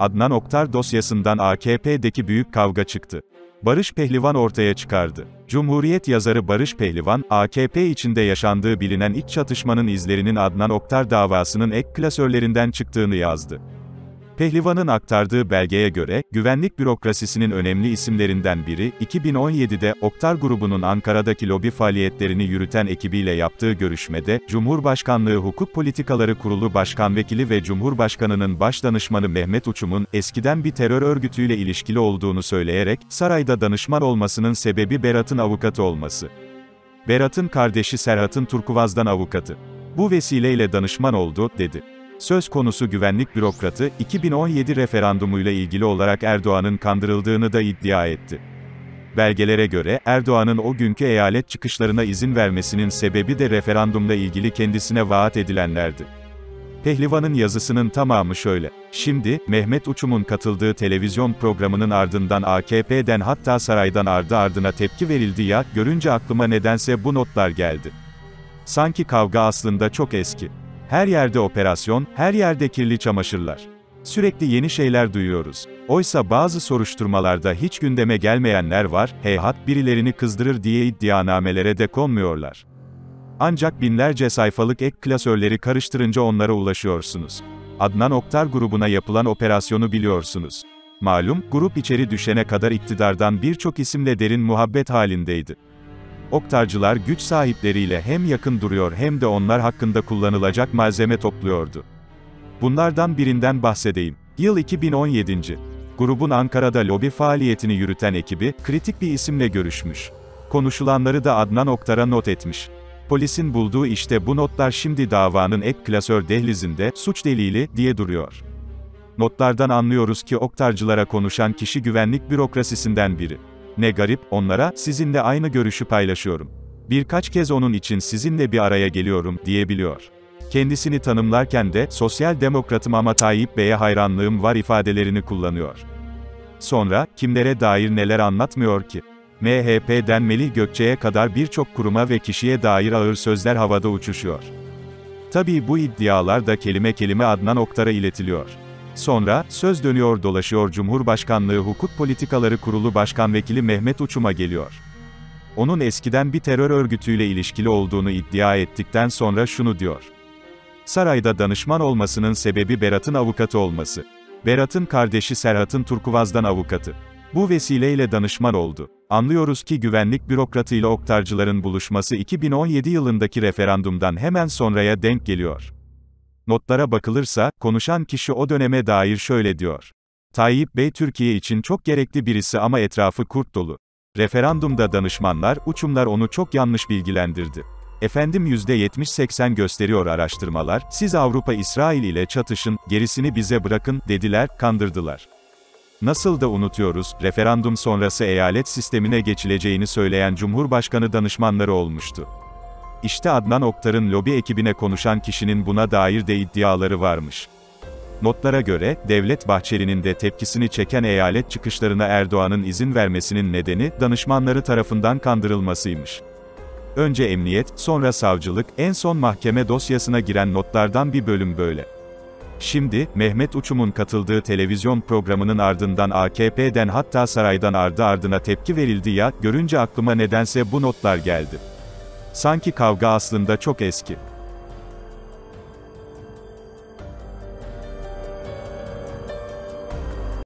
Adnan Oktar dosyasından AKP'deki büyük kavga çıktı. Barış Pehlivan ortaya çıkardı. Cumhuriyet yazarı Barış Pehlivan, AKP içinde yaşandığı bilinen iç çatışmanın izlerinin Adnan Oktar davasının ek klasörlerinden çıktığını yazdı. Pehlivan'ın aktardığı belgeye göre, güvenlik bürokrasisinin önemli isimlerinden biri, 2017'de Oktar grubunun Ankara'daki lobi faaliyetlerini yürüten ekibiyle yaptığı görüşmede, Cumhurbaşkanlığı Hukuk Politikaları Kurulu Başkan Vekili ve Cumhurbaşkanının başdanışmanı Mehmet Uçum'un, eskiden bir terör örgütüyle ilişkili olduğunu söyleyerek, sarayda danışman olmasının sebebi Berat'ın avukatı olması. Berat'ın kardeşi Serhat'ın Turkuvaz'dan avukatı. Bu vesileyle danışman oldu, dedi. Söz konusu güvenlik bürokratı, 2017 referandumuyla ilgili olarak Erdoğan'ın kandırıldığını da iddia etti. Belgelere göre, Erdoğan'ın o günkü eyalet çıkışlarına izin vermesinin sebebi de referandumla ilgili kendisine vaat edilenlerdi. Pehlivan'ın yazısının tamamı şöyle. Şimdi, Mehmet Uçum'un katıldığı televizyon programının ardından AKP'den hatta saraydan ardı ardına tepki verildi ya, görünce aklıma nedense bu notlar geldi. Sanki kavga aslında çok eski. Her yerde operasyon, her yerde kirli çamaşırlar. Sürekli yeni şeyler duyuyoruz. Oysa bazı soruşturmalarda hiç gündeme gelmeyenler var, heyhat birilerini kızdırır diye iddianamelere de konmuyorlar. Ancak binlerce sayfalık ek klasörleri karıştırınca onlara ulaşıyorsunuz. Adnan Oktar grubuna yapılan operasyonu biliyorsunuz. Malum, grup içeri düşene kadar iktidardan birçok isimle derin muhabbet halindeydi. Oktarcılar güç sahipleriyle hem yakın duruyor hem de onlar hakkında kullanılacak malzeme topluyordu. Bunlardan birinden bahsedeyim. Yıl 2017. Grubun Ankara'da lobi faaliyetini yürüten ekibi, kritik bir isimle görüşmüş. Konuşulanları da Adnan Oktar'a not etmiş. Polisin bulduğu işte bu notlar şimdi davanın ek klasör dehlizinde, suç delili, diye duruyor. Notlardan anlıyoruz ki Oktarcılara konuşan kişi güvenlik bürokrasisinden biri. Ne garip, onlara, sizinle aynı görüşü paylaşıyorum. Birkaç kez onun için sizinle bir araya geliyorum, diyebiliyor. Kendisini tanımlarken de, sosyal demokratım ama Tayyip Bey'e hayranlığım var ifadelerini kullanıyor. Sonra, kimlere dair neler anlatmıyor ki? MHP'den Melih Gökçe'ye kadar birçok kuruma ve kişiye dair ağır sözler havada uçuşuyor. Tabii bu iddialar da kelime kelime Adnan Oktar'a iletiliyor. Sonra, söz dönüyor dolaşıyor Cumhurbaşkanlığı Hukuk Politikaları Kurulu Başkan Vekili Mehmet Uçum'a geliyor. Onun eskiden bir terör örgütüyle ilişkili olduğunu iddia ettikten sonra şunu diyor. Sarayda danışman olmasının sebebi Berat'ın avukatı olması. Berat'ın kardeşi Serhat'ın Turkuvaz'dan avukatı. Bu vesileyle danışman oldu. Anlıyoruz ki güvenlik bürokratıyla oktarcıların buluşması 2017 yılındaki referandumdan hemen sonraya denk geliyor. Notlara bakılırsa, konuşan kişi o döneme dair şöyle diyor. Tayyip Bey Türkiye için çok gerekli birisi ama etrafı kurt dolu. Referandumda danışmanlar, uçumlar onu çok yanlış bilgilendirdi. Efendim %70-80 gösteriyor araştırmalar, siz Avrupa İsrail ile çatışın, gerisini bize bırakın, dediler, kandırdılar. Nasıl da unutuyoruz, referandum sonrası eyalet sistemine geçileceğini söyleyen Cumhurbaşkanı danışmanları olmuştu. İşte Adnan Oktar'ın lobi ekibine konuşan kişinin buna dair de iddiaları varmış. Notlara göre, Devlet Bahçeli'nin de tepkisini çeken eyalet çıkışlarına Erdoğan'ın izin vermesinin nedeni, danışmanları tarafından kandırılmasıymış. Önce emniyet, sonra savcılık, en son mahkeme dosyasına giren notlardan bir bölüm böyle. Şimdi, Mehmet Uçum'un katıldığı televizyon programının ardından AKP'den hatta saraydan ardı ardına tepki verildi ya, görünce aklıma nedense bu notlar geldi. Sanki kavga aslında çok eski.